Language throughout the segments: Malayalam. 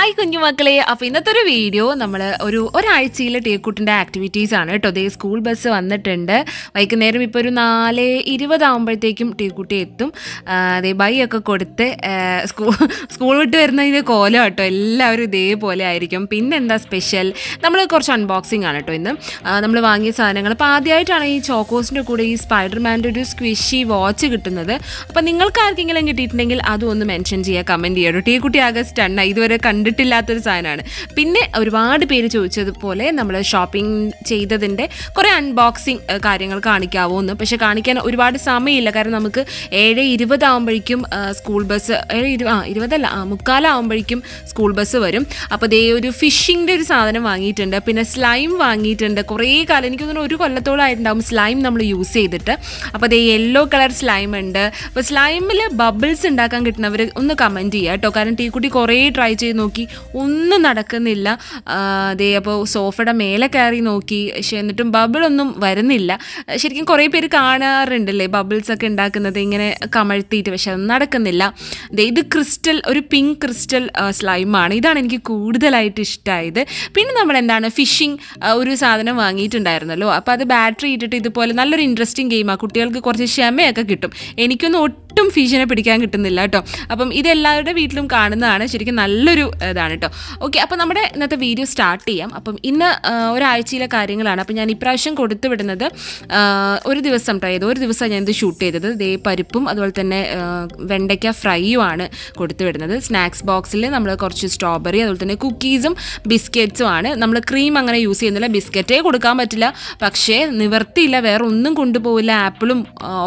ഹായ് കുഞ്ഞുമക്കളെ. അപ്പോൾ ഇന്നത്തെ ഒരു വീഡിയോ നമ്മൾ ഒരു ഒരാഴ്ചയിലെ ടീക്കുട്ടിന്റെ ആക്ടിവിറ്റീസ് ആണ് കേട്ടോ. ദേ സ്കൂൾ ബസ് വന്നിട്ടുണ്ട്. വൈകുന്നേരം ഇപ്പോൾ ഒരു നാല് ഇരുപതാകുമ്പോഴത്തേക്കും ടീക്കുട്ടി എത്തും. അതേ ബൈ ഒക്കെ കൊടുത്ത് സ്കൂൾ സ്കൂൾ വിട്ട് വരുന്നതിന്റെ കോലം കേട്ടോ. എല്ലാവരും ഇതേപോലെ ആയിരിക്കും. പിന്നെ എന്താ സ്പെഷ്യൽ നമ്മൾ കുറച്ച് അൺബോക്സിങ് ആണ് കേട്ടോ ഇന്ന്. നമ്മൾ വാങ്ങിയ സാധനങ്ങൾ അപ്പോൾ ആദ്യമായിട്ടാണ് ഈ ചോക്കോസിന്റെ കൂടെ ഈ സ്പൈഡർമാന്റെ ഒരു സ്ക്വിഷി വാച്ച് കിട്ടുന്നത്. അപ്പോൾ നിങ്ങൾക്ക് ആർക്കെങ്കിലും കിട്ടിയിട്ടുണ്ടെങ്കിൽ അതും ഒന്ന് മെൻഷൻ ചെയ്യുക കമന്റ് ചെയ്യുക. ടീക്കുട്ടി കുട്ടി ആകെ സ്റ്റണ്ണ ഇതുവരെ കണ്ടിട്ടില്ലാത്തൊരു സാധനമാണ്. പിന്നെ ഒരുപാട് പേര് ചോദിച്ചതുപോലെ നമ്മൾ ഷോപ്പിംഗ് ചെയ്തതിന്റെ കുറേ അൺബോക്സിങ് കാര്യങ്ങൾ കാണിക്കാവോ എന്ന് പക്ഷെ കാണിക്കാൻ ഒരുപാട് സമയമില്ല. കാരണം നമുക്ക് ഏഴ് ഇരുപതാകുമ്പോഴേക്കും സ്കൂൾ ബസ് ഏഴ് ഇരു ആ ഇരുപതല്ല ആ മുക്കാലാകുമ്പോഴേക്കും സ്കൂൾ ബസ് വരും. അപ്പോൾ ദേ ഒരു ഫിഷിങ്ങിന്റെ ഒരു സാധനം വാങ്ങിയിട്ടുണ്ട്. പിന്നെ സ്ലൈം വാങ്ങിയിട്ടുണ്ട്. കുറേ കാലം എനിക്ക് തോന്നുന്നു ഒരു കൊല്ലത്തോളമായിട്ടുണ്ടാവും സ്ലൈം നമ്മൾ യൂസ് ചെയ്തിട്ട്. അപ്പോൾ ദേ യെല്ലോ കളർ സ്ലൈം ഉണ്ട്. അപ്പോൾ സ്ലൈമിൽ ബബിൾസ് ഉണ്ടാക്കാൻ കിട്ടുന്നവർ ഒന്ന് കമന്റ് ചെയ്യുക കേട്ടോ കാരണം ടീക്കുട്ടി കുറേ ട്രൈ ചെയ്ത് നോക്കി ഒന്നും നടക്കുന്നില്ല. അതേ അപ്പോൾ സോഫയുടെ മേലെ കയറി നോക്കി. പക്ഷെ എന്നിട്ടും ബബിളൊന്നും വരുന്നില്ല. ശരിക്കും കുറേ പേര് കാണാറുണ്ടല്ലേ ബബിൾസ് ഒക്കെ ഉണ്ടാക്കുന്നത് ഇങ്ങനെ കമഴ്ത്തിയിട്ട് പക്ഷെ അത് നടക്കുന്നില്ല. ഇത് ക്രിസ്റ്റൽ ഒരു പിങ്ക് ക്രിസ്റ്റൽ സ്ലൈമാണ് ഇതാണ് എനിക്ക് കൂടുതലായിട്ട് ഇഷ്ടമായത് പിന്നെ നമ്മൾ എന്താണ് ഫിഷിംഗ് ഒരു സാധനം വാങ്ങിയിട്ടുണ്ടായിരുന്നല്ലോ. അപ്പോൾ അത് ബാറ്ററി ഇട്ടിട്ട് ഇതുപോലെ നല്ലൊരു ഇൻട്രസ്റ്റിംഗ് ഗെയിമാണ് കുട്ടികൾക്ക് കുറച്ച് ക്ഷമയൊക്കെ കിട്ടും. എനിക്കൊന്നും ഫിഷിനെ പിടിക്കാൻ കിട്ടുന്നില്ല കേട്ടോ. അപ്പം ഇതെല്ലാവരുടെ വീട്ടിലും കാണുന്നതാണ്. ശരിക്കും നല്ലൊരു ഇതാണ് കേട്ടോ. ഓക്കെ അപ്പോൾ നമ്മുടെ ഇന്നത്തെ വീഡിയോ സ്റ്റാർട്ട് ചെയ്യാം. അപ്പം ഇന്ന് ഒരാഴ്ചയിലെ കാര്യങ്ങളാണ്. അപ്പം ഞാൻ ഇപ്രാവശ്യം കൊടുത്തു വിടുന്നത് ഒരു ദിവസം ട്രൈ ചെയ്തു. ഒരു ദിവസം ഞാൻ ഇത് ഷൂട്ട് ചെയ്തത്. ദേ പരിപ്പും അതുപോലെ തന്നെ വെണ്ടയ്ക്ക ഫ്രൈയും ആണ് കൊടുത്തു വിടുന്നത്. സ്നാക്സ് ബോക്സിൽ നമ്മൾ കുറച്ച് സ്ട്രോബെറി അതുപോലെ തന്നെ കുക്കീസും ബിസ്ക്കറ്റ്സും ആണ്. നമ്മൾ ക്രീം അങ്ങനെ യൂസ് ചെയ്യുന്നില്ല. ബിസ്ക്കറ്റേ കൊടുക്കാൻ പറ്റില്ല. പക്ഷേ നിവർത്തിയില്ല. വേറെ ഒന്നും കൊണ്ടുപോകില്ല ആപ്പിളും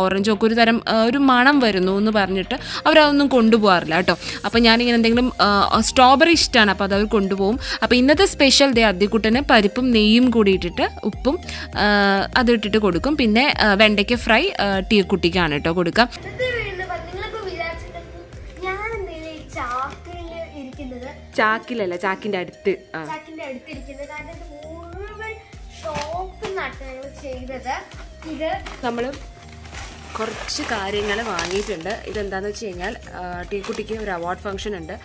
ഓറഞ്ചും ഒക്കെ ഒരു തരം ഒരു മണം വരുന്നു എന്ന് പറഞ്ഞിട്ട് അവരതൊന്നും കൊണ്ടുപോകാറില്ല കേട്ടോ. അപ്പോൾ ഞാനിങ്ങനെ എന്തെങ്കിലും സ്ട്രോബെറി ഇഷ്ടമാണ് അപ്പോൾ അത് അവർ കൊണ്ടുപോകും. അപ്പോൾ ഇന്നത്തെ സ്പെഷ്യൽ ഡേ അദ്ദിക്കുട്ടന് പരിപ്പും നെയ്യും കൂടി ഇട്ടിട്ട് ഉപ്പും അതിട്ടിട്ട് കൊടുക്കും. പിന്നെ വെണ്ടയ്ക്ക് ഫ്രൈ ടീ കുട്ടിക്കാണ് കേട്ടോ കൊടുക്കുക. ചാക്കിലല്ല ചാക്കിന്റെ അടുത്ത് ചാക്കിന്റെ അടുത്തിരിക്കുന്നത് കാരണം ഇത് മുഴുവൻ ഞങ്ങൾ ചെയ്തത് ഇത് നമ്മൾ കുറച്ച് കാര്യങ്ങൾ വാങ്ങിയിട്ടുണ്ട്. ഇതെന്താന്ന് വെച്ച് കഴിഞ്ഞാൽ ടീ കുട്ടിക്ക് ഒരു അവാർഡ് ഫംഗ്ഷൻ ഉണ്ട്.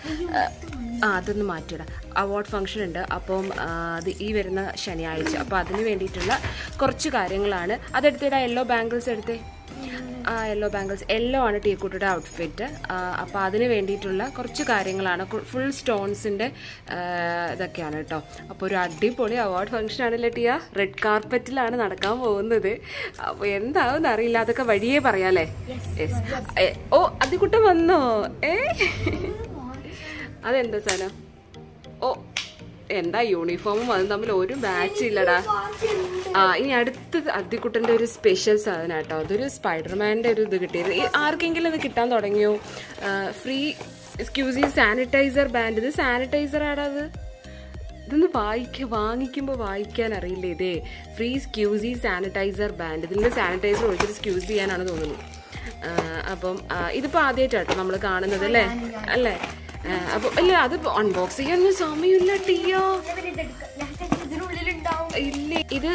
ആ, അതൊന്ന് മാറ്റിയിടാം. അവാർഡ് ഫംഗ്ഷൻ ഉണ്ട്. അപ്പം അത് ഈ വരുന്ന ശനിയാഴ്ച. അപ്പോൾ അതിന് വേണ്ടിയിട്ടുള്ള കുറച്ച് കാര്യങ്ങളാണ്. അതെടുത്തിടാം യെല്ലോ ബാംഗിൾസ് എടുത്തേ. ആ യെല്ലോ ബാംഗിൾസ് യെല്ലോ ആണ് ടീ കുട്ടിയുടെ ഔട്ട്ഫിറ്റ് അപ്പോൾ അതിന് വേണ്ടിയിട്ടുള്ള കുറച്ച് കാര്യങ്ങളാണ്. ഫുൾ സ്റ്റോൺസിന്റെ ഇതൊക്കെയാണ് കേട്ടോ. അപ്പോൾ ഒരു അടിപൊളി അവാർഡ് ഫംഗ്ഷൻ ആണല്ലേ ടിയ റെഡ് കാർപ്പറ്റിലാണ് നടക്കാൻ പോകുന്നത്. അപ്പോൾ എന്താവും അറിയില്ല. അതൊക്കെ വഴിയേ പറയാല്ലേ? യെസ് ഓ അതിക്കുട്ടം വന്നോ? ഏ? അതെന്താ സാധനം ഓ എന്താ യൂണിഫോമും അതും തമ്മിൽ ഒരു മാച്ച് ഇല്ലടാ. ആ ഇനി അടുത്ത അദ്ദിക്കുട്ടന്റെ ഒരു സ്പെഷ്യൽ സാധനം കേട്ടോ അതൊരു സ്പൈഡർമാന്റെ ഒരു ഇത് കിട്ടിയത്. ഈ ആർക്കെങ്കിലും ഇത് കിട്ടാൻ തുടങ്ങിയോ? ഫ്രീ എക്സ്ക്യൂസി സാനിറ്റൈസർ ബാൻഡ് ഇത് സാനിറ്റൈസർ ആടാ അത്? ഇതൊന്ന് വായിക്ക വാങ്ങിക്കുമ്പോൾ വായിക്കാൻ അറിയില്ല ഇതേ. ഫ്രീ സ്ക്യൂസി സാനിറ്റൈസർ ബാൻഡ് ഇതിന്റെ സാനിറ്റൈസർ ഒഴിച്ചിട്ട് സ്ക്യൂസ് ചെയ്യാനാണ് തോന്നുന്നത് അപ്പം ഇതിപ്പോൾ ആദ്യമായിട്ടാട്ടോ നമ്മൾ കാണുന്നത് അല്ലേ? അല്ലേ? അപ്പോൾ ഇല്ല അത് അൺബോക്സ് ചെയ്യാനൊന്നും സമയമില്ല ടീയോ. ഇല്ല. ഇത്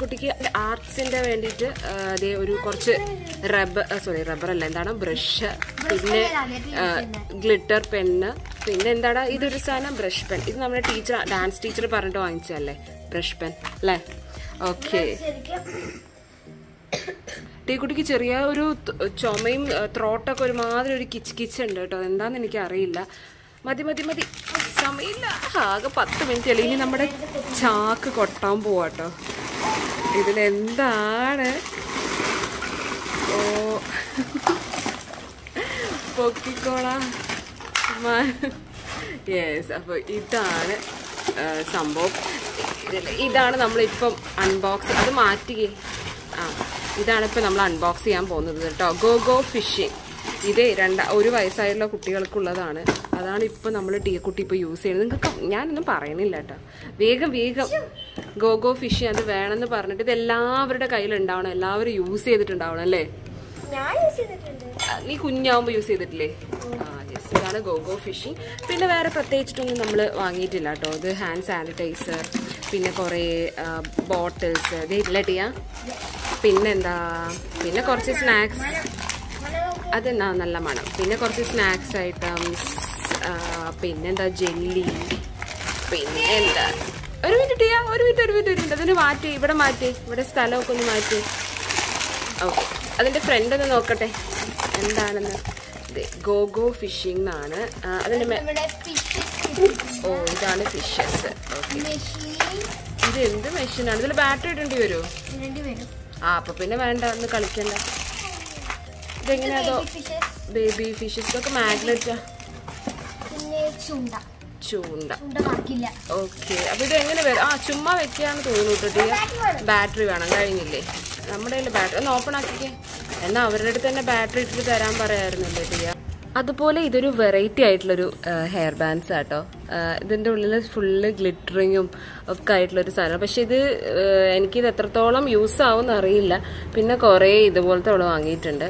കുട്ടിക്ക് ആർട്സിന്റെ വേണ്ടിയിട്ട് അതേ ഒരു കുറച്ച് റബ്ബർ സോറി റബ്ബർ അല്ല എന്താണ്? ബ്രഷ്. പിന്നെ ഗ്ലിറ്റർ പെണ്ണ് പിന്നെ എന്താണ്? ഇതൊരു സാധനം ബ്രഷ് പെൻ ഇത് നമ്മുടെ ടീച്ചർ ഡാൻസ് ടീച്ചർ പറഞ്ഞിട്ട് വാങ്ങിച്ചല്ലേ ബ്രഷ് പെൻ അല്ലേ? ഓക്കെ ടീക്കുട്ടിക്ക് ചെറിയ ഒരു ചുമയും ത്രോട്ടൊക്കെ ഒരുമാതിരി ഒരു കിച്ച് കിച്ച് ഉണ്ട് കേട്ടോ. എനിക്ക് അറിയില്ല മതി മതി മതി. സമയമില്ല. ആകെ പത്ത് മിനിറ്റ് അല്ലേ? ഇനി നമ്മുടെ ചാക്ക് കൊട്ടാൻ പോവാട്ടോ ഇതിലെന്താണ്? ഓ. പൊക്കിക്കോളാ. യെസ് അപ്പോൾ ഇതാണ് സംഭവം. ഇതാണ് നമ്മളിപ്പം അൺബോക്സ് അത് മാറ്റുകയും ആ ഇതാണ് ഇപ്പം നമ്മൾ അൺബോക്സ് ചെയ്യാൻ പോകുന്നത് കേട്ടോ ഗോ ഗോ ഫിഷിങ് ഇത് രണ്ട ഒരു വയസ്സായുള്ള കുട്ടികൾക്കുള്ളതാണ്. അതാണ് ഇപ്പം നമ്മൾ ടീ കുട്ടി ഇപ്പോൾ യൂസ് ചെയ്യുന്നത്. നിങ്ങൾക്ക് ഞാനൊന്നും പറയണില്ല കേട്ടോ. വേഗം വേഗം. ഗോഗോ ഗോ ഫിഷിങ് അത് വേണമെന്ന് പറഞ്ഞിട്ട് ഇത് എല്ലാവരുടെ കയ്യിലുണ്ടാവണം. എല്ലാവരും യൂസ് ചെയ്തിട്ടുണ്ടാവണം അല്ലേ? നീ കുഞ്ഞാവുമ്പോൾ യൂസ് ചെയ്തിട്ടില്ലേ? ആ യെസ് ഇതാണ് ഗോഗോ ഫിഷിംഗ് പിന്നെ വേറെ പ്രത്യേകിച്ചിട്ടൊന്നും നമ്മൾ വാങ്ങിയിട്ടില്ല കേട്ടോ. ഇത് ഹാൻഡ് സാനിറ്റൈസർ പിന്നെ കുറേ ബോട്ടിൽസ് ഇത് ഇല്ല ടിയാ പിന്നെന്താ? പിന്നെ കുറച്ച് സ്നാക്സ് അത് ന- നല്ല മണം. പിന്നെ കുറച്ച് സ്നാക്സ് ഐറ്റംസ് പിന്നെന്താ ജെല്ലി പിന്നെ എന്താ ഒരു മിനിറ്റ് ചെയ്യാം ഒരു മിനിറ്റ് ഒരു മിനിറ്റ് ഒരു മിനിറ്റ് അതിന് മാറ്റി ഇവിടെ മാറ്റി. ഇവിടെ സ്ഥലമൊക്കെ ഒന്ന് മാറ്റി. ഓക്കെ അതിന്റെ ഫ്രണ്ട് ഒന്ന് നോക്കട്ടെ. എന്താണെന്ന്? ഗോ ഗോ ഫിഷിംഗ് എന്നാണ്. അതിന് ഓ ഇതാണ് ഫിഷസ് ഇത് എന്ത് മെഷീനാണ് ഇതിൽ ബാറ്ററി ഇടേണ്ടി വരുമോ ആ അപ്പൊ പിന്നെ വേണ്ട ഒന്ന് കളിക്കണ്ട. ഇതെങ്ങനെയാ അതോ ബേബി ഫിഷസ് ഇതൊക്കെ മാഗ്നറ്റാ ചുണ്ട. ഓക്കെ അപ്പൊ ഇത് എങ്ങനെ വരും? ആ ചുമ്മാ വെക്കാന്ന് തോന്നുന്നു ബാറ്ററി വേണം. കഴിഞ്ഞില്ലേ? നമ്മുടെ കയ്യിൽ ബാറ്ററി ഒന്ന് ഓപ്പൺ ആക്കിക്കേ. എന്നാ അവരുടെ അടുത്ത് തന്നെ ബാറ്ററി ഇട്ടിട്ട് തരാൻ പറയായിരുന്നല്ലേ ടിയ അതുപോലെ ഇതൊരു വെറൈറ്റി ആയിട്ടുള്ളൊരു ഹെയർ ബാൻഡ്സ് ആട്ടോ ഇതിന്റെ ഉള്ളിൽ ഫുള്ള് ഗ്ലിറ്ററിങ്ങും ഒക്കെ ആയിട്ടുള്ളൊരു സാധനം. പക്ഷെ ഇത് എനിക്കിത് എത്രത്തോളം യൂസ് ആവും എന്നറിയില്ല പിന്നെ കുറേ ഇതുപോലത്തെ ഉള്ള വാങ്ങിയിട്ടുണ്ട്.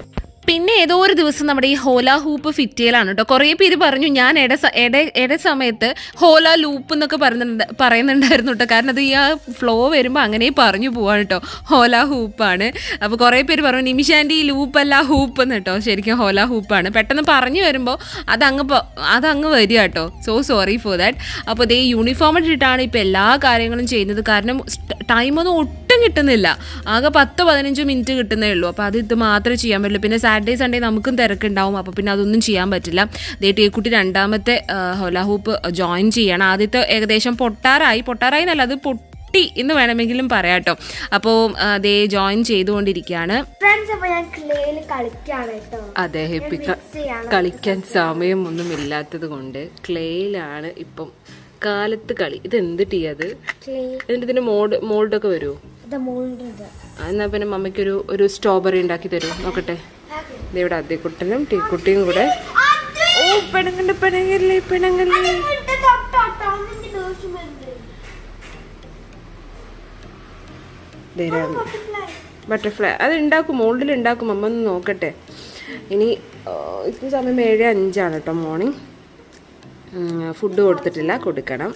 പിന്നെ ഏതോ ഒരു ദിവസം നമ്മുടെ ഈ ഹോല ഹൂപ്പ് ഫിറ്റ് ചെയ്യലാണ് കേട്ടോ കുറേ പേര് പറഞ്ഞു ഞാൻ ഇട ഇട ഇട സമയത്ത് ഹോല ലൂപ്പ് എന്നൊക്കെ പറഞ്ഞിട്ട് പറയുന്നുണ്ടായിരുന്നു കേട്ടോ കാരണം അത് ഈ ആ ഫ്ലോ വരുമ്പോൾ അങ്ങനെ പറഞ്ഞു പോവാണ് കേട്ടോ ഹോല ഹൂപ്പാണ്. അപ്പോൾ കുറേ പേര് പറഞ്ഞു നിമിഷാന്റെ ഈ ലൂപ്പല്ല ഹൂപ്പ് എന്ന് കേട്ടോ ശരിക്കും ഹോല ഹൂപ്പാണ്. പെട്ടെന്ന് പറഞ്ഞു വരുമ്പോൾ അതങ്ങ് അതങ്ങ് വരിക കേട്ടോ സോ സോറി ഫോർ ദാറ്റ്. അപ്പോൾ ഇതേ യൂണിഫോം ഇട്ടിട്ടാണ് ഇപ്പോൾ എല്ലാ കാര്യങ്ങളും ചെയ്യുന്നത്. കാരണം ടൈമൊന്നും ഒട്ടും കിട്ടുന്നില്ല. ആകെ പത്ത് പതിനഞ്ച് മിനിറ്റ് കിട്ടുന്നേ ഉള്ളൂ. അപ്പോൾ അത് ഇത് മാത്രമേ ചെയ്യാൻ പറ്റുള്ളൂ. പിന്നെ സൺഡേ നമുക്കും തിരക്കുണ്ടാവും. അപ്പോൾ പിന്നെ അതൊന്നും ചെയ്യാൻ പറ്റില്ല. ദേ ടീക്കുട്ടി രണ്ടാമത്തെ ഹൊലാഹൂപ്പ് ജോയിൻ ചെയ്യണം. ആദ്യത്തെ ഏകദേശം പൊട്ടാറായി. പൊട്ടാറായി എന്നല്ല അത് പൊട്ടി എന്ന് വേണമെങ്കിലും പറയാം കേട്ടോ. അപ്പോൾ ദേ ജോയിൻ ചെയ്തുകൊണ്ടിരിക്കുകയാണ് അതെ ഹിപ്പി കളിക്കാൻ സമയം സമയമൊന്നും ഇല്ലാത്തത് കൊണ്ട് ക്ലേയിലാണ് ഇപ്പം കാലത്ത് കളി. ഇത് എന്ത് ടീ അത്? എന്നിട്ട് ഇതിന്റെ മോൾഡ് മോൾഡൊക്കെ വരുമോ എന്നാ പിന്നെ മമ്മിക്കൊരു ഒരു സ്ട്രോബെറി ഉണ്ടാക്കി തരുമോ നോക്കട്ടെ. ഇവിടെ അതിക്കുട്ടനും ടീക്കുട്ടിയും കൂടെ. ഓ പെണങ്ങണ്ട് പെണങ്ങല്ലേ പെണങ്ങല്ലേ ബട്ടർഫ്ലൈ അത് ഉണ്ടാക്കും മോൾഡിൽ ഉണ്ടാക്കും അമ്മ ഒന്ന് നോക്കട്ടെ. ഇനി ഇപ്പം സമയം ഏഴ് അഞ്ചാണ് കേട്ടോ മോർണിംഗ്. ഫുഡ് കൊടുത്തിട്ടില്ല കൊടുക്കണം.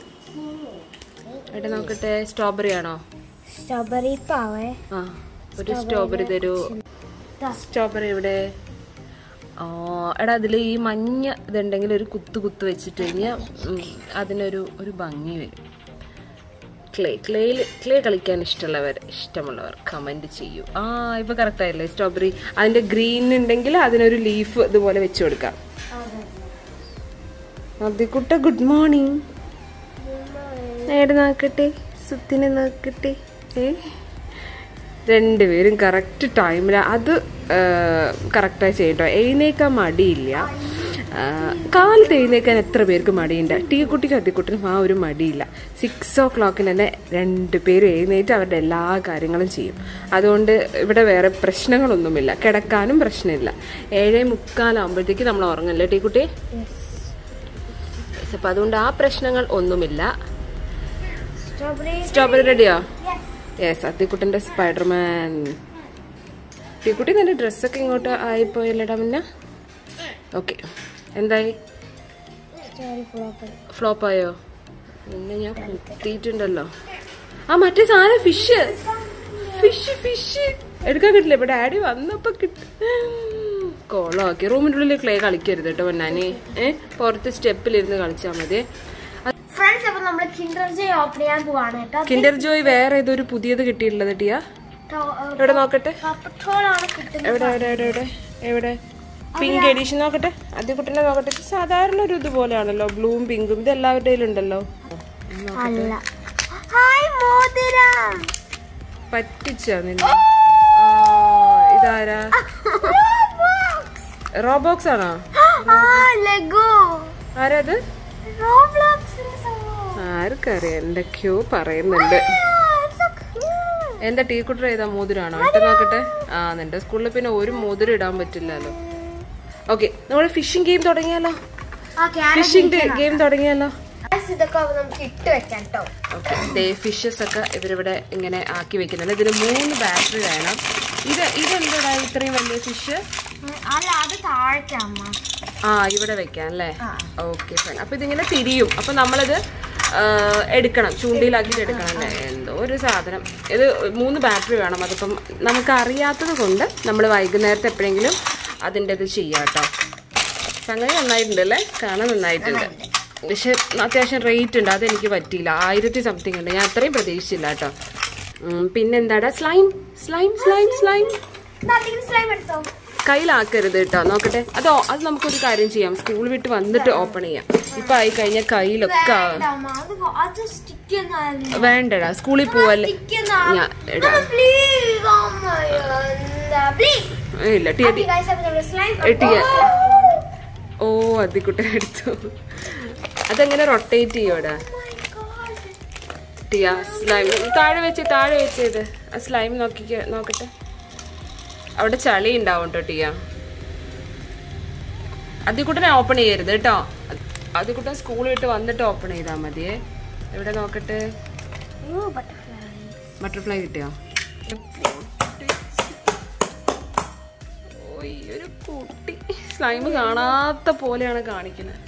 ഏട്ടാ നോക്കട്ടെ സ്ട്രോബെറി ആണോ? സ്ട്രോബെറി പാവേ. ആ ഒരു സ്ട്രോബെറി തരൂ. സ്ട്രോബെറി ഇവിടെ ആ എടാ അതിൽ ഈ മഞ്ഞ ഇതുണ്ടെങ്കിൽ ഒരു കുത്തു കുത്ത് വെച്ചിട്ട് കഴിഞ്ഞാൽ അതിനൊരു ഒരു ഭംഗി വരും. ക്ലേ ക്ലേയിൽ ക്ലേ കളിക്കാൻ ഇഷ്ടമുള്ളവർ ഇഷ്ടമുള്ളവർ കമന്റ് ചെയ്യൂ. ആ ഇപ്പോൾ കറക്റ്റായില്ലേ സ്ട്രോബെറി അതിന്റെ ഗ്രീൻ ഉണ്ടെങ്കിൽ അതിനൊരു ലീഫ് ഇതുപോലെ വെച്ച് കൊടുക്കാം. അതിക്കുട്ട ഗുഡ് മോർണിംഗ് നേടെ നോക്കട്ടെ സുത്തിനെ നോക്കട്ടെ ഏ? രണ്ടുപേരും കറക്റ്റ് ടൈമിൽ അത് കറക്റ്റായി ചെയ്യട്ടോ. എഴുന്നേക്കാൻ മടിയില്ല. കാലത്ത് എഴുന്നേക്കാൻ എത്ര പേർക്ക് മടിയുണ്ട്? ടീ കുട്ടിക്കും അതിക്കുട്ടിനും ആ ഒരു മടിയില്ല. സിക്സ് ഓ ക്ലോക്കിന് തന്നെ രണ്ട് പേരും എഴുന്നേറ്റ് അവരുടെ എല്ലാ കാര്യങ്ങളും ചെയ്യും. അതുകൊണ്ട് ഇവിടെ വേറെ പ്രശ്നങ്ങളൊന്നുമില്ല. കിടക്കാനും പ്രശ്നമില്ല. ഏഴേ മുക്കാലാകുമ്പോഴത്തേക്ക് നമ്മൾ ഉറങ്ങല്ലേ ടീ കുട്ടി അപ്പം അതുകൊണ്ട് ആ പ്രശ്നങ്ങൾ ഒന്നുമില്ല. സ്ട്രോബെറി സ്ട്രോബെറി റെഡിയോ യെസ് അത്തിക്കുട്ടന്റെ സ്പൈഡർമാൻ അത്തിക്കുട്ടി നിന്റെ ഡ്രസ്സൊക്കെ ഇങ്ങോട്ട് ആയിപ്പോയല്ലേടാ മുന്ന? ഓക്കെ എന്തായി? ഫ്ലോപ്പായോ പിന്നെ ഞാൻ കുത്തിയിട്ടുണ്ടല്ലോ. ആ മറ്റേ സാധനം ഫിഷ് ഫിഷ് ഫിഷ് എടുക്കാൻ കിട്ടില്ല ഇപ്പൊ ഡാഡി വന്നപ്പോ കിട്ടും. ഓക്കെ റൂമിന്റെ ഉള്ളിൽ ക്ലേ കളിക്കരുത് കേട്ടോ പൊന്നാനി. ഏഹ് പുറത്ത് സ്റ്റെപ്പിലിരുന്ന് കളിച്ചാൽ മതി. കിൻഡർ ജോയ് ഓപ്പൺ ചെയ്യാൻ പോവാണ് കേട്ടോ. കിൻഡർ ജോയ് വേറെ ഏതൊരു പുതിയത് കിട്ടിയിട്ടുള്ളത് ടിയാ? എവിടെ നോക്കട്ടെ? എവിടെ എവിടെ എവിടെ എവിടെ? എവിടെ? പിങ്ക് എഡീഷൻ നോക്കട്ടെ? ആദ്യ കുട്ടീനെ നോക്കട്ടെ. സാധാരണ ഒരു ഇതുപോലെയാണല്ലോ. ബ്ലൂവും പിങ്കും ഇത് എല്ലാവരുടെ ഉണ്ടല്ലോ. പറ്റിച്ചാ നിന്നെ? ഇതാരാ? റോബോക്സ് ആണോ? ആ ലെഗോ ആർക്കറിയാം എന്തൊക്കെയോ പറയുന്നുണ്ട്. എന്താ ടീ കുട്ടർ ഏതാ മോതിരാണോ? ഇട്ട് നോക്കട്ടെ. ആ നിന്റെ സ്കൂളിൽ പിന്നെ ഒരു മോതിരം ഇടാൻ പറ്റില്ലല്ലോ. ഓക്കെ നമ്മൾ ഫിഷിംഗ് ഗെയിം തുടങ്ങിയാലോ? ഫിഷിംഗ് ഗെയിം തുടങ്ങിയാലോ? ഫിഷസ് ഒക്കെ ഇവരിവിടെ ഇങ്ങനെ ആക്കി വെക്കുന്നുണ്ട്. ഇതിന് മൂന്ന് ബാറ്ററി വേണം. ഇത് ഇതെന്താ ഇത്രയും വലിയ ഫിഷ് ആ ഇവിടെ വെക്കാം അല്ലേ ഓക്കെ ഫൈൻ അപ്പൊ ഇതിങ്ങനെ തിരിയും. അപ്പൊ നമ്മളത് എടുക്കണം. ചൂണ്ടിയിലാക്കിയിട്ട് എടുക്കണം അല്ലേ? എന്തോ ഒരു സാധനം. ഇത് മൂന്ന് ബാറ്ററി വേണം. അതിപ്പം നമുക്ക് അറിയാത്തത് കൊണ്ട് നമ്മൾ വൈകുന്നേരത്തെ എപ്പോഴെങ്കിലും അതിന്റെ ഇത് ചെയ്യാം കേട്ടോ സംഗതി നന്നായിട്ടുണ്ട് അല്ലേ? കാണാൻ നന്നായിട്ടുണ്ട്. പക്ഷെ അത്യാവശ്യം റേറ്റ് ഉണ്ട്. അതെനിക്ക് പറ്റിയില്ല. ആയിരത്തി സംതിങ് ഉണ്ട്. ഞാൻ അത്രയും പ്രതീക്ഷിച്ചില്ല കേട്ടോ. പിന്നെന്താടാ? Slime slime slime slime slime എടുത്തോ? കയ്യിലാക്കരുത് കേട്ടോ. നോക്കട്ടെ. അതോ അത് നമുക്കൊരു കാര്യം ചെയ്യാം. സ്കൂൾ വിട്ട് വന്നിട്ട് ഓപ്പൺ ചെയ്യാം. ഇപ്പൊ ആയി കഴിഞ്ഞ കയ്യിലൊക്കെ വേണ്ടടാ. സ്കൂളിൽ പോവല്ലേ? ഇല്ല. ഓ അതിക്കുട്ടെ എടുത്തു അതെങ്ങനെ റൊട്ടേറ്റ് ചെയ്യോടാ? ടിയ സ്ലൈം താഴെ വെച്ച് താഴെ വെച്ചത് ആ സ്ലൈം നോക്കിക്ക നോക്കട്ടെ. അവിടെ ചളി ഉണ്ടാവും കേട്ടോ ടിയ. അതിക്കുട്ടനെ ഓപ്പൺ ചെയ്യരുത് കേട്ടോ അതിക്കുട്ടൻ സ്കൂൾ വിട്ട് വന്നിട്ട് ഓപ്പൺ ചെയ്താൽ മതി എവിടെ നോക്കട്ടെ? ബട്ടർഫ്ലൈ കിട്ടിയോ? ഒരു കുട്ടി സ്ലൈം കാണാത്ത പോലെയാണ് കാണിക്കുന്നത്.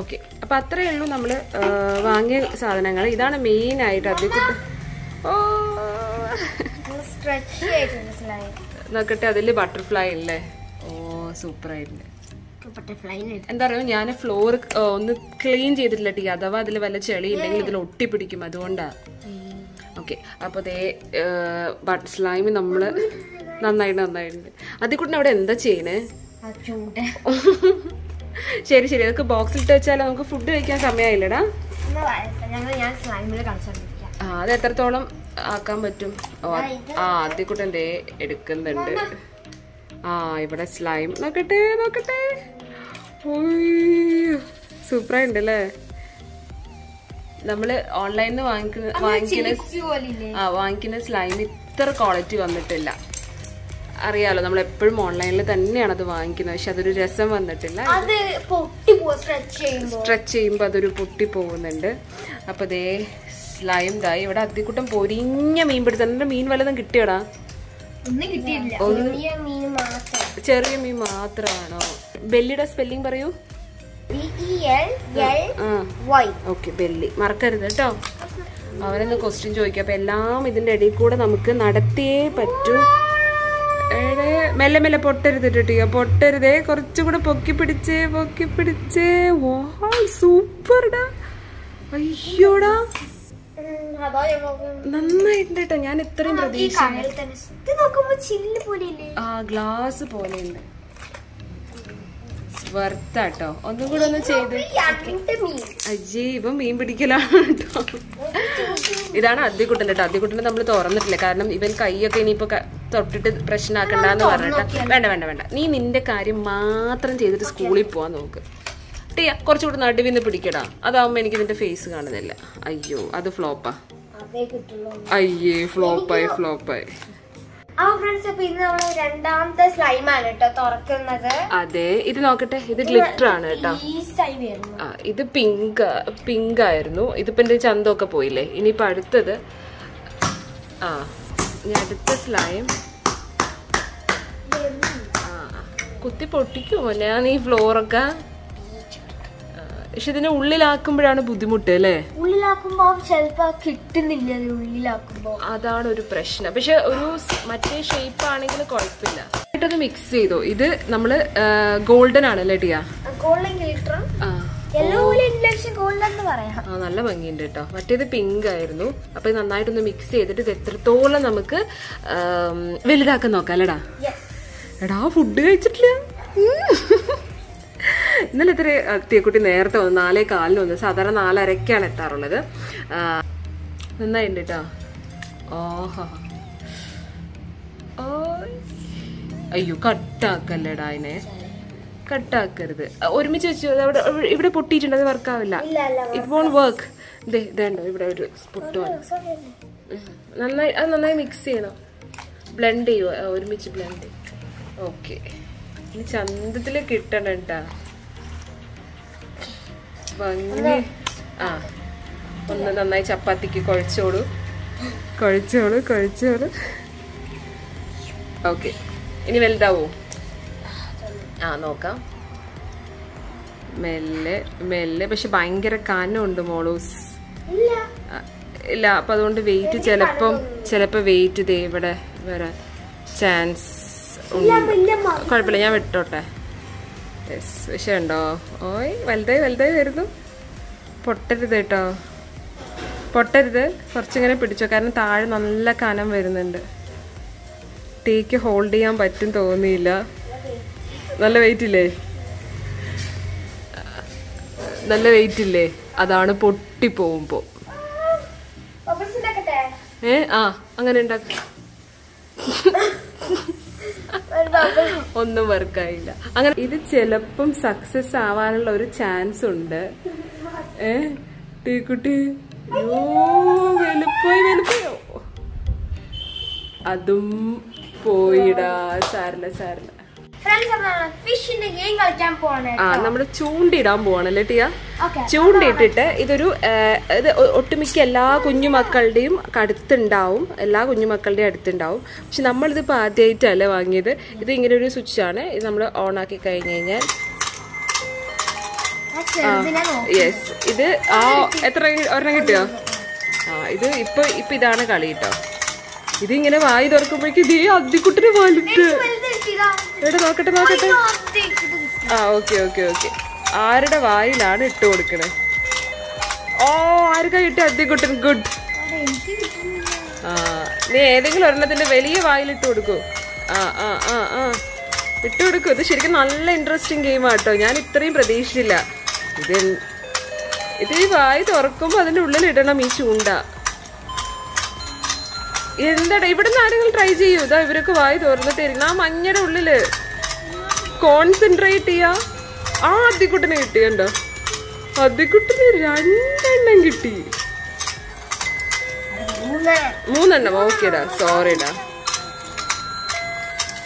ഓക്കെ അപ്പൊ അത്രയേ ഉള്ളൂ നമ്മൾ വാങ്ങിയ സാധനങ്ങൾ ഇതാണ് മെയിൻ ആയിട്ട് അതിക്കുട്ടി ഓ നോക്കട്ടെ അതിൽ ബട്ടർഫ്ലൈ ഇല്ലേ? ഓ സൂപ്പർ ആയിട്ടുണ്ട് എന്താ പറയുക ഞാൻ ഫ്ലോർ ഒന്ന് ക്ലീൻ ചെയ്തിട്ടില്ല ടീ അഥവാ അതിൽ വല്ല ചെളി ഉണ്ടെങ്കിൽ ഇതിൽ ഒട്ടിപ്പിടിക്കും അതുകൊണ്ടാ. ഓക്കെ അപ്പോൾ ദേ ബട്ട് സ്ലൈം നമ്മൾ നന്നായിട്ട് നന്നായിട്ടുണ്ട്. അതിൽ കൂടെ അവിടെ എന്താ ചെയ്യണേ? ശരി ശരി. അതൊക്കെ ബോക്സിലിട്ട് വെച്ചാൽ നമുക്ക് ഫുഡ് കഴിക്കാൻ സമയമായില്ലടാ. ആ അത് എത്രത്തോളം ആക്കാൻ പറ്റും. ആ അതിക്കുട്ടൻ ദേ എടുക്കുന്നുണ്ട്. ആ ഇവിടെ സ്ലൈം നോക്കട്ടെ നോക്കട്ടെ. സൂപ്പറായിണ്ട് അല്ലേ നമ്മൾ ഓൺലൈനിൽ നിന്ന് വാങ്ങിക്കുന്ന വാങ്ങിക്കുന്ന ആ വാങ്ങിക്കുന്ന സ്ലൈം ഇത്ര ക്വാളിറ്റി വന്നിട്ടില്ല. അറിയാലോ നമ്മൾ എപ്പോഴും ഓൺലൈനിൽ തന്നെയാണ് അത് വാങ്ങിക്കുന്നത്. പക്ഷെ അതൊരു രസം വന്നിട്ടില്ല. സ്ട്രെച്ച് ചെയ്യുമ്പോൾ. അതൊരു പൊട്ടി പോകുന്നുണ്ട് അപ്പൊ ദേ സ്ലൈം ദായി ഇവിടെ അത്തിക്കുട്ടം പൊരിഞ്ഞ മീൻ പിടുത്തം. മീൻ വല്ലതും കിട്ടിയടാ? ചെറിയ മീൻ മാത്രം. ചെറിയ മീൻ മാത്രമാണോ? ബെല്ലിയുടെ സ്പെല്ലിംഗ് പറയൂ. B-E-L L Y. Okay belly. മറക്കരുത് കേട്ടോ. അവനൊന്ന് ക്വസ്റ്റ്യൻ ചോദിക്കും. അപ്പൊ എല്ലാം ഇതിന്റെ ഇടയിൽ കൂടെ നമുക്ക് നടത്തിയേ പറ്റൂ. മെല്ലെ മെല്ലെ പൊട്ടരുത് കേട്ടോ പൊട്ടരുതേ. കുറച്ചുകൂടെ പൊക്കി പിടിച്ചേ പൊക്കി പിടിച്ചേ. വാ സൂപ്പർടാ അയ്യോടാ. നന്നായിട്ടുണ്ട് കേട്ടോ ഞാൻ ഇത്രയും പ്രതീക്ഷ പോലെ ആ ഗ്ലാസ് പോലെയുണ്ട്. വർത്താട്ടോ ഒന്നും കൂടെ ഒന്ന് ചെയ്ത്. അജി ഇവൻ മീൻ പിടിക്കലാണ് കേട്ടോ. ഇതാണ് അദ്ദിക്കുട്ടൻ കേട്ടോ. അദ്ദിക്കുട്ടനെ നമ്മൾ തുറന്നിട്ടില്ല. കാരണം ഇവൻ കൈയൊക്കെ ഇനിയിപ്പോ തൊട്ടിട്ട് പ്രശ്നമാക്കണ്ടെന്ന് പറഞ്ഞിട്ട്. വേണ്ട വേണ്ട വേണ്ട. നീ നിന്റെ കാര്യം മാത്രം ചെയ്തിട്ട് സ്കൂളിൽ പോവാൻ നോക്ക്. ടിയ കുറച്ചുകൂടി നടുവിൽ നിന്ന് പിടിക്കടാ. അതാവുമ്പോ എനിക്ക് ഇതിന്റെ ഫേസ് കാണുന്നില്ല. അയ്യോ അത് ഫ്ലോപ്പാ അയ്യേ ഫ്ലോപ്പായി ഫ്ലോപ്പായി രണ്ടാമത്തെ സ്ലൈമാണ് കേട്ടോ തുറക്കുന്നത്. അതെ ഇത് നോക്കട്ടെ ഇത് ഗ്ലിറ്റർ ആണ് കേട്ടോ ഇത് പിങ്ക് പിങ്ക് ആയിരുന്നു. ഇതിപ്പോ എന്റെ ചന്തമൊക്കെ പോയില്ലേ? ഇനിയിപ്പോ അടുത്തത് ആ ഇനി അടുത്ത സ്ലൈം കുത്തി പൊട്ടിക്കുമോ ഞാൻ ഈ ഫ്ലോറൊക്കെ പക്ഷെ ഇതിനെ ഉള്ളിലാക്കുമ്പോഴാണ് ബുദ്ധിമുട്ട് അല്ലേ? ഉള്ളിലാക്കുമ്പോ ചിലപ്പോ കിട്ടുന്നില്ല ഉള്ളിലാക്കുമ്പോ. അതാണ് ഒരു പ്രശ്നം. പക്ഷെ ഒരു മറ്റേ ഷേപ്പ് ആണെങ്കിൽ കുഴപ്പമില്ല. ഇട്ടത് മിക്സ് ചെയ്തോ. ഇത് നമ്മൾ ഗോൾഡൻ ആണല്ലേ ടിയ ഗോൾഡൻ ആ. നല്ല ഭംഗിയുണ്ട് കേട്ടോ. മറ്റേത് പിങ്ക് ആയിരുന്നു. അപ്പൊ ഇത് നന്നായിട്ടൊന്ന് മിക്സ് ചെയ്തിട്ട് ഇത് എത്രത്തോളം നമുക്ക് വലുതാക്കാൻ നോക്കാം അല്ലേടാ? എടാ ഫുഡ് കഴിച്ചിട്ടില്ല. ഇന്നലെ ഇത്തിരി തീക്കുട്ടി നേരത്തെ വന്നു നാലേ കാലിന് വന്നു സാധാരണ നാലരക്കാണ് എത്താറുള്ളത്. നന്നായിട്ടുണ്ട് കേട്ടോ ഓഹോ. ഓ അയ്യോ കട്ടാക്കല്ലേടാ അതിനെ കട്ടാക്കരുത്. ഒരുമിച്ച് വെച്ചു അവിടെ ഇവിടെ പൊട്ടിയിട്ടുണ്ട്? അത് വർക്കാവില്ല. വോണ്ട് വർക്ക് ഇതേ ഇതുണ്ടോ ഇവിടെ ഒരു പൊട്ട് നന്നായി അത് നന്നായി മിക്സ് ചെയ്യണം. ബ്ലെൻഡ് ചെയ്യുക ഒരുമിച്ച് ബ്ലെൻഡ് ചെയ്യും. ഓക്കെ ഇനി ചന്തത്തിൽ കിട്ടണം കേട്ടാ ഭംഗി ആ ഒന്ന് നന്നായി ചപ്പാത്തിക്ക് കുഴച്ചോളൂ. കുഴച്ചോളൂ കുഴച്ചോളൂ. ഓക്കെ. ഇനി വലുതാവോ? ആ നോക്കാം. മെല്ലെ മെല്ലെ. പക്ഷെ ഭയങ്കര കനമുണ്ട് മോളൂസ്. ഇല്ല. അപ്പൊ അതുകൊണ്ട് വെയിറ്റ് ചിലപ്പം ചിലപ്പോ വെയിറ്റ് ദേ ഇവിടെ വരാൻ ചാൻസ് കുഴപ്പമില്ല ഞാൻ വിട്ടോട്ടെ. യെസ് വിഷയമുണ്ടോ? ഓയ് വലുതായി വലുതായി വരുന്നു. പൊട്ടരുത് കേട്ടോ. പൊട്ടരുത്. കുറച്ചിങ്ങനെ പിടിച്ചോ. കാരണം താഴെ നല്ല കനം വരുന്നുണ്ട്. ടീക്ക് ഹോൾഡ് ചെയ്യാൻ പറ്റും തോന്നിയില്ല. നല്ല വെയിറ്റ് ഇല്ലേ? നല്ല വെയിറ്റ് ഇല്ലേ? അതാണ് പൊട്ടി പോകുമ്പോ. ഏ ആ അങ്ങനെ ഉണ്ടാക്കി. ഒന്നും വർക്കായില്ല അങ്ങനെ ഇത് ചിലപ്പം സക്സസ് ആവാനുള്ള ഒരു ചാൻസ് ഉണ്ട്. ഏ? ടീക്കുട്ടി. യോ വലുപ്പോയി വലുപ്പോയോ അതും പോയിടാ. സാരില്ല സാരില്ല. നമ്മൾ ചൂണ്ടിടാൻ പോവാണല്ലേ ടിയ? ചൂണ്ടിട്ടിട്ട് ഇതൊരു ഇത് ഒട്ടുമിക്ക എല്ലാ കുഞ്ഞുമക്കളുടെയും അടുത്തുണ്ടാവും എല്ലാ കുഞ്ഞുമക്കളുടെയും അടുത്തുണ്ടാവും. പക്ഷെ നമ്മളിതിപ്പോൾ ആദ്യമായിട്ടല്ലേ വാങ്ങിയത്. ഇത് ഇങ്ങനെ ഒരു സ്വിച്ച് ആണ് ഇത് നമ്മൾ ഓൺ ആക്കി കഴിഞ്ഞ് കഴിഞ്ഞാൽ യെസ് ഇത് ആ എത്ര ഒരെണ്ണം കിട്ടിയോ? ആ ഇത് ഇപ്പൊ ഇപ്പൊ ഇതാണ് കളി കേട്ടോ. ഇതിങ്ങനെ വായി തുറക്കുമ്പോഴേക്കും ഇതേ അദ്ദിക്കുട്ടിന് വലുത്. എവിടെ നോക്കട്ടെ നോക്കട്ടെ. കിട്ടി. ആ ഓക്കെ ഓക്കെ ഓക്കെ. ആരുടെ വായിലാണ് ഇട്ട് കൊടുക്കണേ? ഓ ആർക്കാ കിട്ടിയ അദ്ദിക്കുട്ടൻ? ഗുഡ്. ആ നീ ഏതെങ്കിലും ഒരെണ്ണത്തിന്റെ വലിയ വായിലിട്ട് കൊടുക്കൂ. ആ ആ ആ ആ. ഇട്ട് കൊടുക്കൂ. ഇത് ശരിക്കും നല്ല ഇൻട്രസ്റ്റിംഗ് ഗെയിം ആട്ടോ. ഞാൻ ഇത്രയും പ്രതീക്ഷിച്ചില്ല. ഇത് എൻ- ഇത് ഈ വായി തുറക്കുമ്പോ അതിന്റെ ഉള്ളിൽ ഇടണം ഈ ചൂണ്ട. എന്താടാ? ഇവിടുന്ന് ആരെങ്കിലും ട്രൈ ചെയ്യൂ. ഇതാ ഇവരൊക്കെ വായി തുറന്നിട്ടിരിക്കണം ആ മഞ്ഞയുടെ ഉള്ളിൽ കോൺസെൻട്രേറ്റ് ചെയ്യാ. ആ അദ്ദിക്കുട്ടനെ കിട്ടിയണ്ടോ അദ്ദിക്കുട്ടന് രണ്ടെണ്ണം കിട്ടി. മൂന്ന് മൂന്നെണ്ണം ഓക്കേടാ സോറിടാ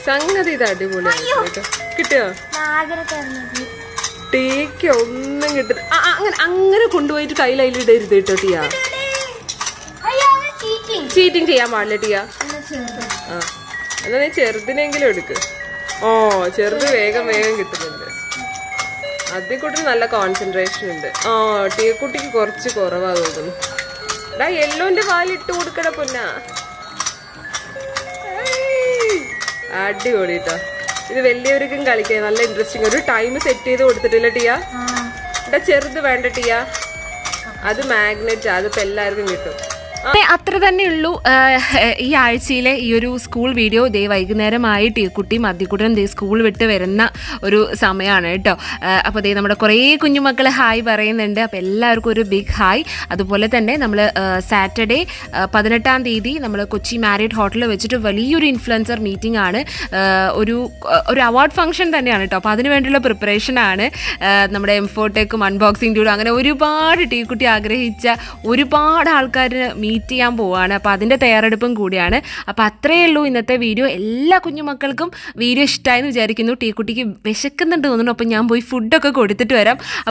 സംഗതി ഇത് അടിപൊളിയാണ് കേട്ടോ. കിട്ടിയോ? ടീക്ക് ഒന്നും കിട്ടി അങ്ങനെ അങ്ങനെ കൊണ്ടുപോയിട്ട് കയ്യിൽ അതിലിടരുത് കേട്ടോ ടീയാ. ചീറ്റിംഗ് ചെയ്യാൻ പാടില്ല ടിയ. എന്നാ ആ. എന്നാ നീ ചെറുതിനെങ്കിലും എടുക്ക്. ഓ ചെറുത് വേഗം വേഗം കിട്ടുന്നുണ്ട്. അതിക്കുട്ടി നല്ല കോൺസെൻട്രേഷൻ ഉണ്ട്. ആ ടീക്കുട്ടിക്ക് കുറച്ച് കുറവാ തോന്നുന്നു. എടാ യെല്ലോന്റെ പാലിട്ട് കൊടുക്കട പൊന്ന. അടിപൊളി കേട്ടോ ഇത് വലിയവർക്കും കളിക്കാൻ നല്ല ഇൻട്രസ്റ്റിംഗ് ഒരു ടൈം സെറ്റ് ചെയ്ത് കൊടുത്തിട്ടില്ല ടിയ? എടാ ചെറുത് വേണ്ട ടിയ. അത് മാഗ്നറ്റ് അതിപ്പോ എല്ലാവർക്കും കിട്ടും. അത്ര തന്നെ ഉള്ളൂ. ഈ ആഴ്ചയിലെ ഈ ഒരു സ്കൂൾ വീഡിയോ ദേ ഈ കുട്ടി മദ്യക്കുട്ടൻ ദേ സ്കൂൾ വിട്ട് വരുന്ന ഒരു സമയമാണ് കേട്ടോ. അപ്പോൾ ദേ നമ്മുടെ കുറേ കുഞ്ഞുമക്കൾ ഹായ് പറയുന്നുണ്ട്. അപ്പോൾ എല്ലാവർക്കും ഒരു ബിഗ് ഹായ്. അതുപോലെ തന്നെ നമ്മൾ സാറ്റർഡേ പതിനെട്ടാം തീയതി നമ്മൾ കൊച്ചി മാരിഡ് ഹോട്ടലിൽ വെച്ചിട്ട് വലിയൊരു ഇൻഫ്ലുവൻസർ മീറ്റിംഗ് ആണ്. ഒരു ഒരു അവാർഡ് ഫംഗ്ഷൻ തന്നെയാണ് കേട്ടോ. അപ്പോൾ അതിന് വേണ്ടിയുള്ള പ്രിപ്പറേഷനാണ് നമ്മുടെ എംഫോട്ടേക്കും അൺബോക്സിംഗ് ഡ്യൂഡും അങ്ങനെ ഒരുപാട് ടീക്കുട്ടി ആഗ്രഹിച്ച ഒരുപാട് ആൾക്കാർ മീറ്റ് ചെയ്യാൻ പോവുകയാണ് അപ്പോൾ അതിന്റെ തയ്യാറെടുപ്പും കൂടിയാണ്. അപ്പോൾ അത്രയേ ഉള്ളൂ ഇന്നത്തെ വീഡിയോ. എല്ലാ കുഞ്ഞുമക്കൾക്കും വീഡിയോ ഇഷ്ടമായെന്ന് വിചാരിക്കുന്നു. ടീക്കുട്ടിക്ക് വിശക്കുന്നുണ്ട് തോന്നുന്നു. അപ്പോൾ ഞാൻ പോയി ഫുഡൊക്കെ കൊടുത്തിട്ട് വരാം.